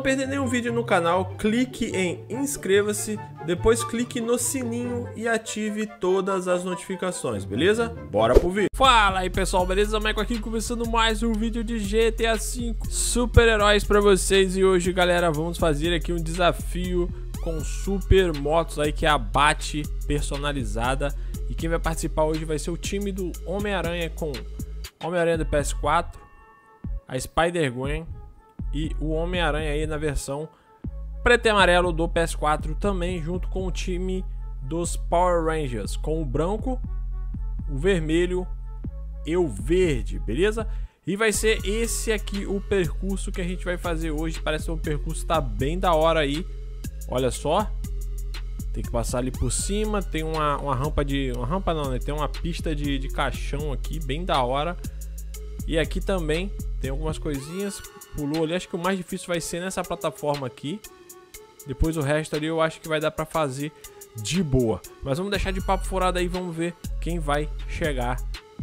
perder nenhum vídeo no canal, clique em inscreva-se, depois clique no sininho e ative todas as notificações, beleza? Bora pro vídeo. Fala aí pessoal, beleza? Michael aqui começando mais um vídeo de GTA V super-heróis pra vocês e hoje galera vamos fazer aqui um desafio com super motos aí que é a Bate personalizada e quem vai participar hoje vai ser o time do Homem-Aranha com Homem-Aranha do PS4, a Spider-Gwen e o Homem-Aranha aí na versão preto e amarelo do PS4 também junto com o time dos Power Rangers, com o branco, o vermelho e o verde, beleza? E vai ser esse aqui o percurso que a gente vai fazer hoje, parece que o percurso tá bem da hora aí, olha só. Tem que passar ali por cima, tem uma, uma rampa de... uma rampa não, né? Tem uma pista de, de caixão aqui, bem da hora. E aqui também tem algumas coisinhas pulou ali. Acho que o mais difícil vai ser nessa plataforma aqui. Depois o resto ali eu acho que vai dar pra fazer de boa. Mas vamos deixar de papo furado aí, vamos ver quem vai chegar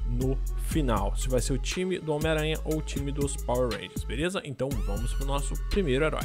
no final. Se vai ser o time do Homem-Aranha ou o time dos Power Rangers, beleza? Então vamos pro nosso primeiro herói.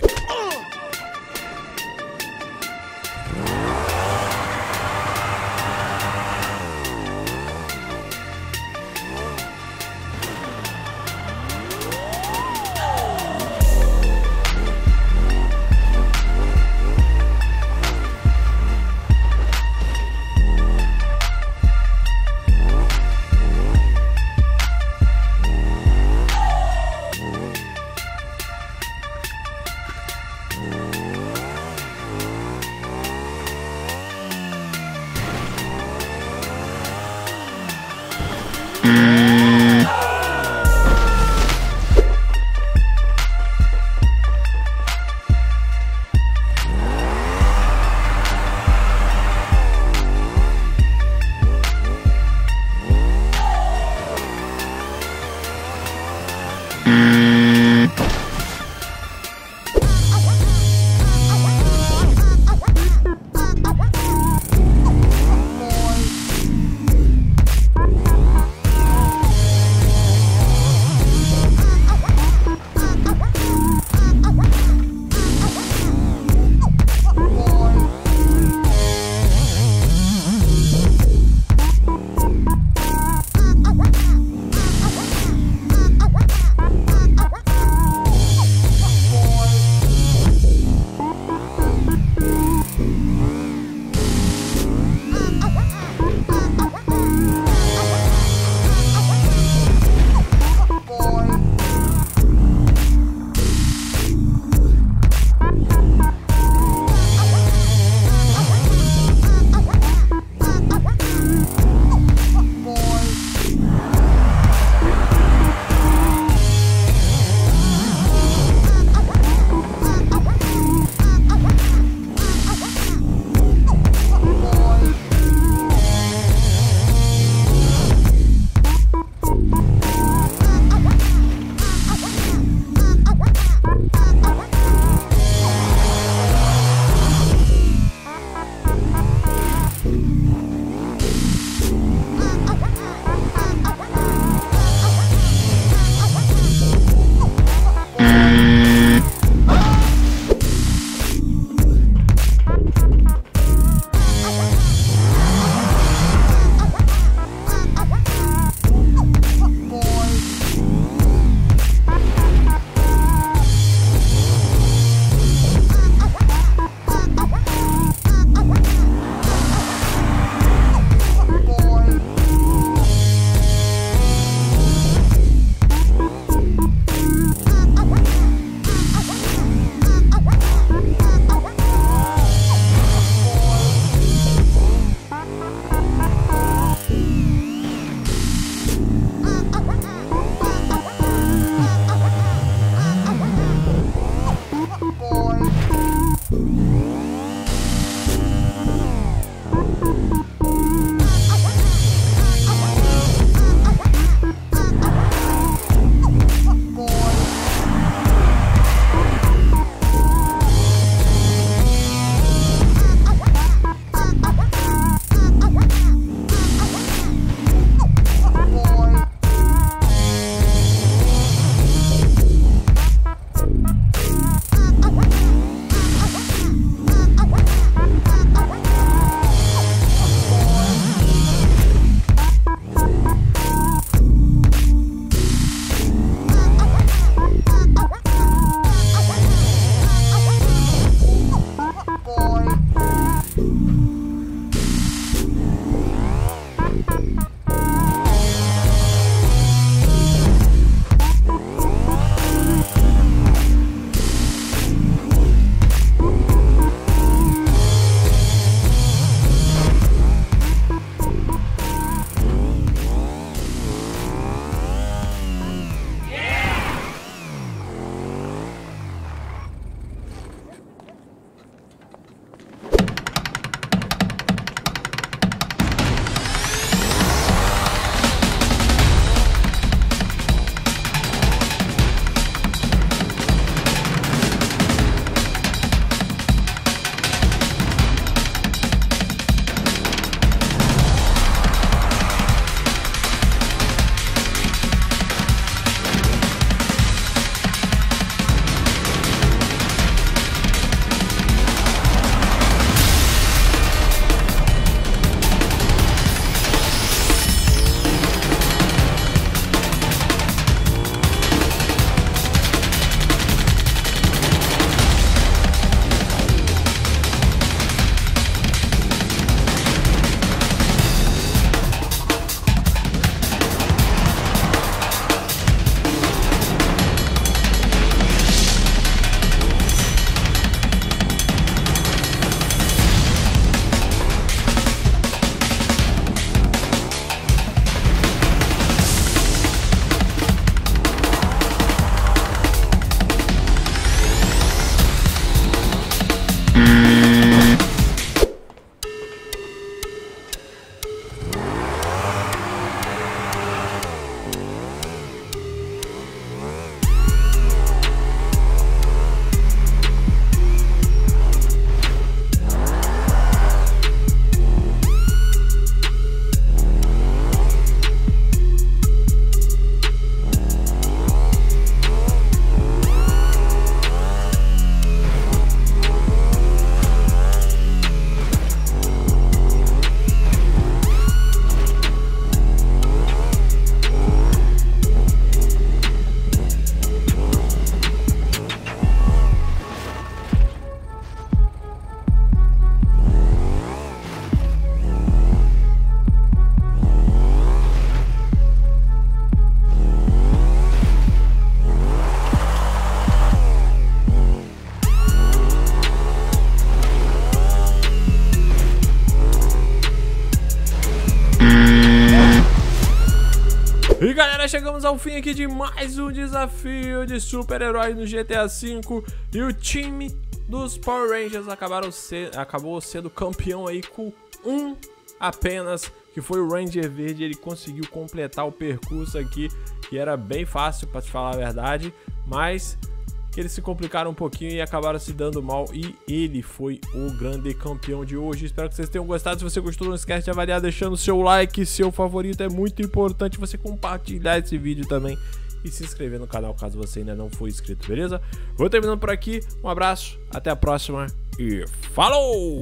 Galera, chegamos ao fim aqui de mais um desafio de super-herói no GTA V e o time dos Power Rangers acabaram ser, acabou sendo campeão aí com um apenas, que foi o Ranger Verde, ele conseguiu completar o percurso aqui, que era bem fácil para te falar a verdade, mas eles se complicaram um pouquinho e acabaram se dando mal e ele foi o grande campeão de hoje. Espero que vocês tenham gostado. Se você gostou, não esquece de avaliar deixando seu like, seu favorito. É muito importante você compartilhar esse vídeo também e se inscrever no canal caso você ainda não for inscrito, beleza? Vou terminando por aqui. Um abraço, até a próxima e falou!